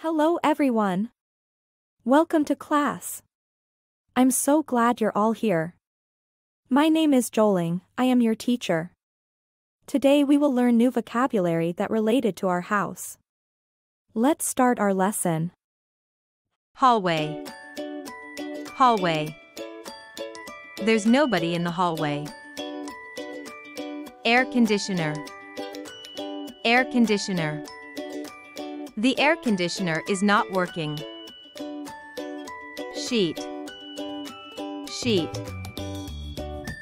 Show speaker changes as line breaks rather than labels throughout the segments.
Hello everyone. Welcome to class. I'm so glad you're all here. My name is Joling, I am your teacher. Today we will learn new vocabulary that related to our house. Let's start our lesson.
Hallway. Hallway. There's nobody in the hallway. Air conditioner. Air conditioner. The air conditioner is not working. Sheet. Sheet.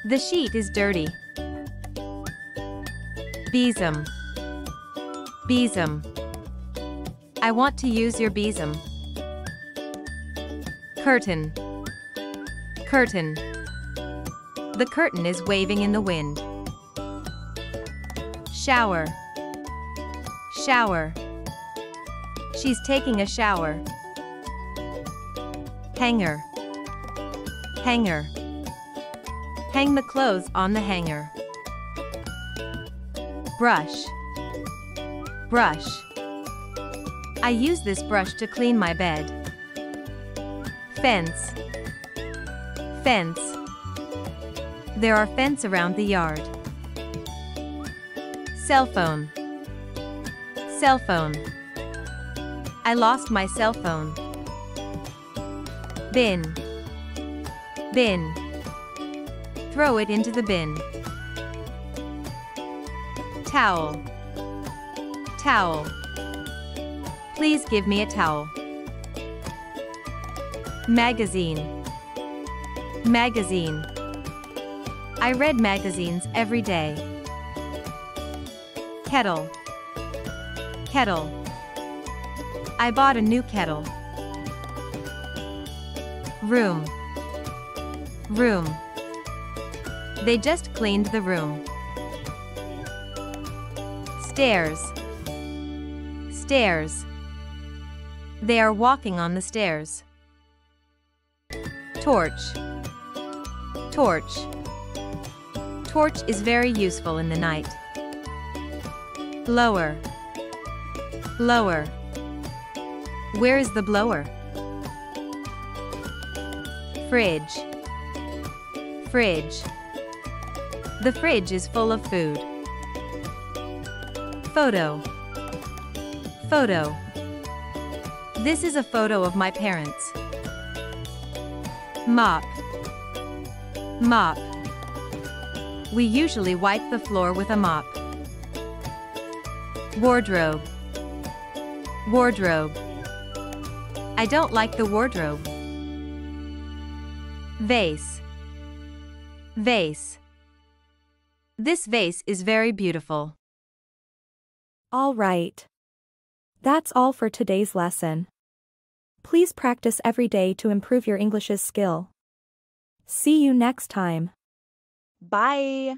The sheet is dirty. Besom. Besom. I want to use your besom. Curtain. Curtain. The curtain is waving in the wind. Shower. Shower. She's taking a shower. Hanger. Hanger. Hang the clothes on the hanger. Brush. Brush. I use this brush to clean my bed. Fence. Fence. There are fence around the yard. Cell phone. Cell phone. I lost my cell phone. Bin. Bin. Throw it into the bin. Towel. Towel. Please give me a towel. Magazine. Magazine. I read magazines every day. Kettle. Kettle. I bought a new kettle. Room. Room. They just cleaned the room. Stairs. Stairs. They are walking on the stairs. Torch. Torch. Torch is very useful in the night. Blower. Blower. Where is the blower? Fridge. Fridge. The fridge is full of food. Photo. Photo. This is a photo of my parents. Mop. Mop. We usually wipe the floor with a mop. Wardrobe. Wardrobe. I don't like the wardrobe. Vase. Vase. This vase is very beautiful.
All right. That's all for today's lesson. Please practice every day to improve your English's skill. See you next time.
Bye.